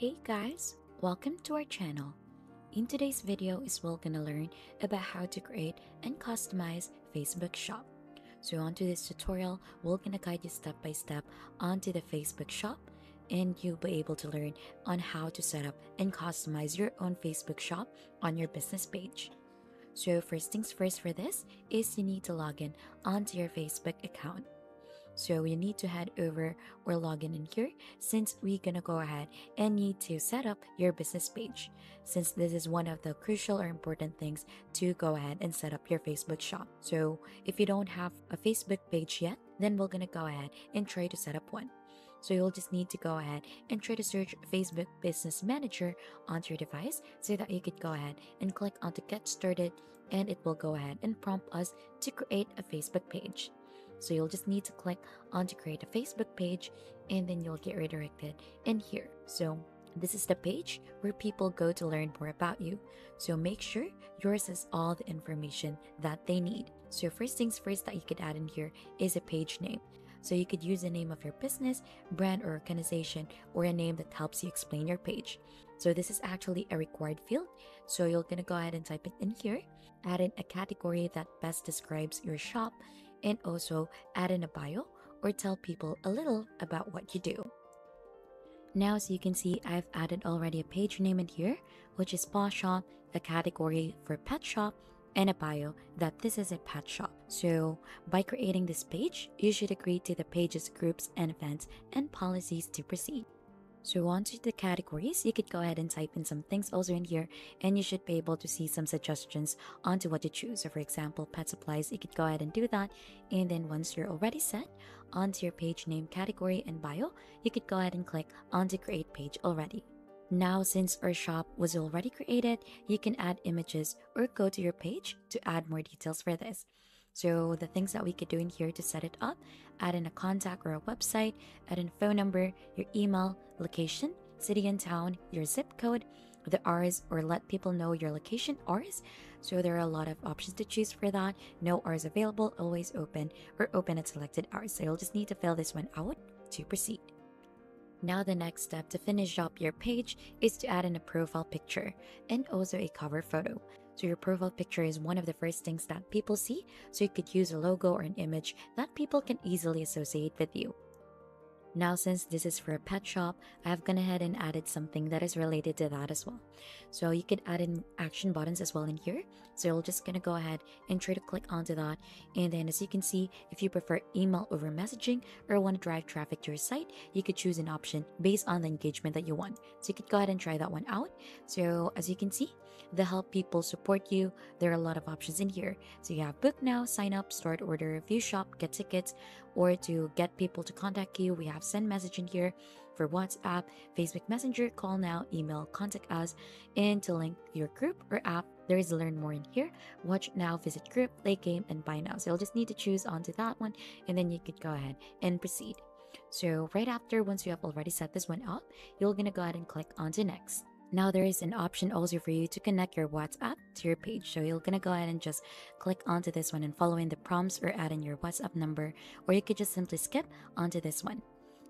Hey guys, welcome to our channel. In today's video is we're gonna learn about how to create and customize Facebook shop. So onto this tutorial, we're gonna guide you step by step onto the Facebook shop and you'll be able to learn on how to set up and customize your own Facebook shop on your business page. So first things first for this is you need to log in onto your Facebook account. So you need to head over or log in in here since we're gonna go ahead and need to set up your business page since this is one of the crucial or important things to go ahead and set up your Facebook shop. So if you don't have a Facebook page yet, then we're gonna go ahead and try to set up one. So you'll just need to go ahead and try to search Facebook Business Manager onto your device so that you could go ahead and click on to get started and it will go ahead and prompt us to create a Facebook page. So you'll just need to click on to create a Facebook page and then you'll get redirected in here. So this is the page where people go to learn more about you. So make sure yours has all the information that they need. So first things first that you could add in here is a page name. So you could use the name of your business, brand, or organization, or a name that helps you explain your page. So this is actually a required field. So you're gonna go ahead and type it in here, add in a category that best describes your shop, and also add in a bio or tell people a little about what you do. Now, as you can see, I've added already a page name in here, which is Paw Shop, a category for pet shop, and a bio that this is a pet shop. So, by creating this page, you should agree to the page's groups and events and policies to proceed. So onto the categories, you could go ahead and type in some things also in here and you should be able to see some suggestions onto what to choose. So for example, pet supplies, you could go ahead and do that. And then once you're already set onto your page name category and bio, you could go ahead and click on to create page already. Now, since our shop was already created, you can add images or go to your page to add more details for this. So the things that we could do in here to set it up, add in a contact or a website, add in phone number, your email, location, city and town, your zip code, the R's or let people know your location R's. So there are a lot of options to choose for that. No R's available, always open, or open at selected hours. So you'll just need to fill this one out to proceed. Now the next step to finish up your page is to add in a profile picture and also a cover photo. So your profile picture is one of the first things that people see, so you could use a logo or an image that people can easily associate with you. Now, since this is for a pet shop, I've gone ahead and added something that is related to that as well. So you could add in action buttons as well in here. So you're just gonna go ahead and try to click onto that. And then as you can see, if you prefer email over messaging or want to drive traffic to your site, you could choose an option based on the engagement that you want. So you could go ahead and try that one out. So as you can see, the help people support you, there are a lot of options in here. So you have book now, sign up, start order, view shop, get tickets, or to get people to contact you, we have send message in here for WhatsApp, Facebook Messenger, call now, email, contact us, and to link your group or app, there is learn more in here. Watch now, visit group, play game, and buy now. So you'll just need to choose onto that one, and then you could go ahead and proceed. So right after, once you have already set this one up, you're gonna go ahead and click onto next. Now there is an option also for you to connect your WhatsApp to your page. So you're gonna go ahead and just click onto this one and follow in the prompts or add in your WhatsApp number, or you could just simply skip onto this one.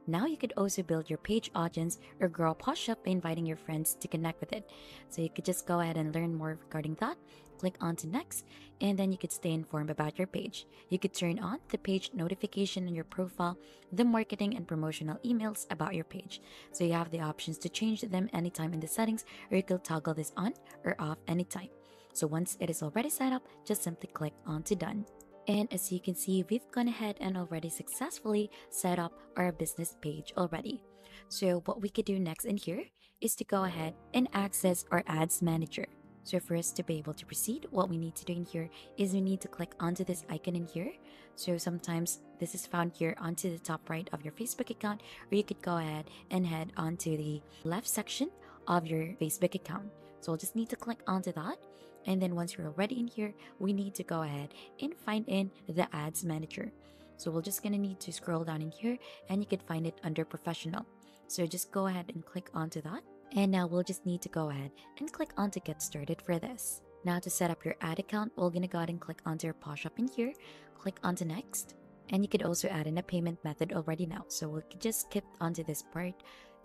Now you could also build your page audience or grow a Paw Shop by inviting your friends to connect with it. So you could just go ahead and learn more regarding that. Click on to next, and then you could stay informed about your page. You could turn on the page notification on your profile, the marketing and promotional emails about your page. So you have the options to change them anytime in the settings, or you could toggle this on or off anytime. So once it is already set up, just simply click on to done. And as you can see, we've gone ahead and already successfully set up our business page already. So what we could do next in here is to go ahead and access our ads manager. So for us to be able to proceed, what we need to do in here is we need to click onto this icon in here. So sometimes this is found here onto the top right of your Facebook account, or you could go ahead and head onto the left section of your Facebook account. So we'll just need to click onto that. And then once you're already in here, we need to go ahead and find in the ads manager. So we're just gonna need to scroll down in here and you can find it under professional. So just go ahead and click onto that. And now we'll just need to go ahead and click on to get started for this. Now to set up your ad account, we're gonna go ahead and click onto your Paw in here, click onto next. And you could also add in a payment method already now. So we could just skip onto this part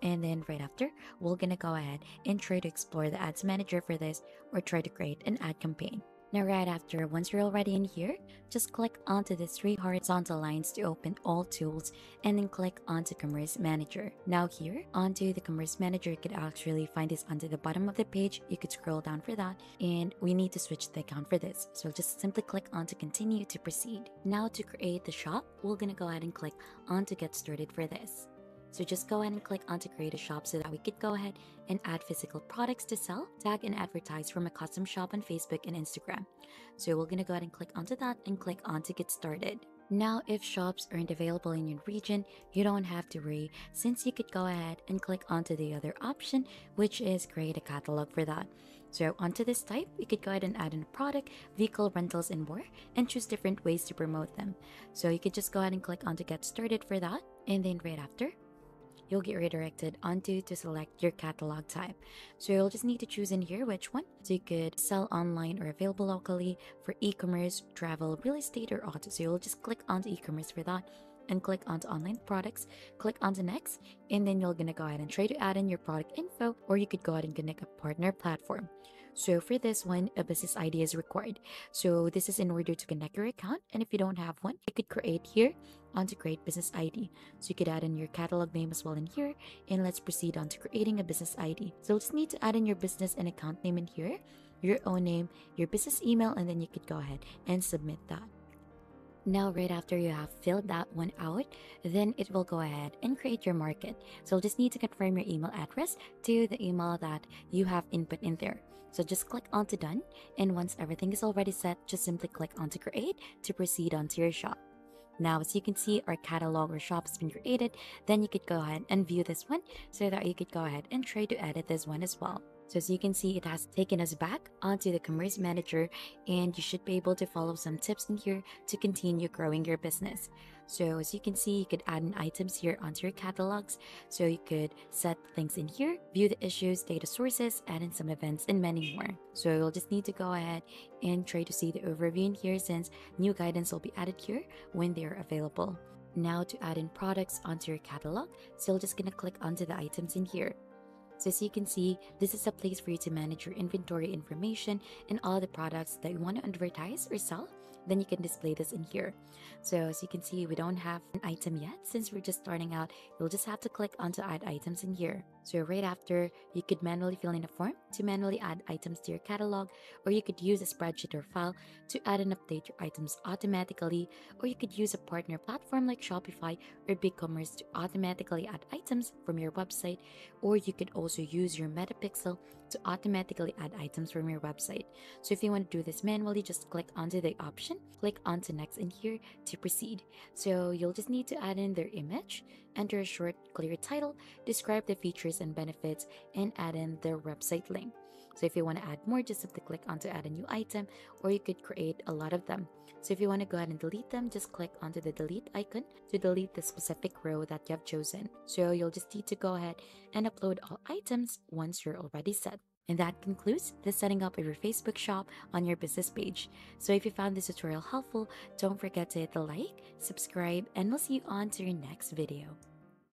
And then right after, we're gonna go ahead and try to explore the ads manager for this or try to create an ad campaign. Now right after, once you're already in here, just click onto the three horizontal lines to open all tools and then click onto Commerce Manager. Now here, onto the Commerce Manager, you could actually find this under the bottom of the page. You could scroll down for that and we need to switch the account for this. So just simply click on to continue to proceed. Now to create the shop, we're gonna go ahead and click on to get started for this. So just go ahead and click on to create a shop so that we could go ahead and add physical products to sell, tag and advertise from a custom shop on Facebook and Instagram. So we're gonna go ahead and click onto that and click on to get started. Now, if shops aren't available in your region, you don't have to worry since you could go ahead and click onto the other option, which is create a catalog for that. So onto this type, you could go ahead and add in a product, vehicle rentals, and more, and choose different ways to promote them. So you could just go ahead and click on to get started for that, and then right after, you'll get redirected onto to select your catalog type. So you'll just need to choose in here which one. So you could sell online or available locally for e-commerce, travel, real estate, or auto. So you'll just click onto e-commerce for that and click onto online products, click onto next, and then you're gonna go ahead and try to add in your product info, or you could go ahead and connect a partner platform. So for this one, a business ID is required. So this is in order to connect your account. And if you don't have one, you could create here on to create business ID. So you could add in your catalog name as well in here. And let's proceed on to creating a business ID. So you'll just need to add in your business and account name in here, your own name, your business email, and then you could go ahead and submit that. Now, right after you have filled that one out, then it will go ahead and create your market. So you'll just need to confirm your email address to the email that you have input in there. So just click onto done. And once everything is already set, just simply click onto create to proceed onto your shop. Now, as you can see, our catalog or shop has been created. Then you could go ahead and view this one so that you could go ahead and try to edit this one as well. So as you can see, it has taken us back onto the Commerce Manager and you should be able to follow some tips in here to continue growing your business. So as you can see, you could add in items here onto your catalogs. So you could set things in here, view the issues, data sources, add in some events, and many more. So you'll just need to go ahead and try to see the overview in here since new guidance will be added here when they are available. Now to add in products onto your catalog, so you're just gonna click onto the items in here. So as you can see, this is a place for you to manage your inventory information and all the products that you want to advertise or sell then you can display this in here. So as you can see, we don't have an item yet since we're just starting out. You'll just have to click onto add items in here. So right after, you could manually fill in a form to manually add items to your catalog, or you could use a spreadsheet or file to add and update your items automatically, or you could use a partner platform like Shopify or BigCommerce to automatically add items from your website, or you could also use your Metapixel to automatically add items from your website. So if you want to do this manually, just click onto the option, click onto next in here to proceed. So you'll just need to add in their image, enter a short, clear title, describe the features and benefits, and add in their website link. So if you want to add more, just simply click onto add a new item, or you could create a lot of them. So if you want to go ahead and delete them, just click onto the delete icon to delete the specific row that you have chosen. So you'll just need to go ahead and upload all items once you're already set. And that concludes the setting up of your Facebook shop on your business page. So if you found this tutorial helpful, don't forget to hit the like, subscribe, and we'll see you on to your next video.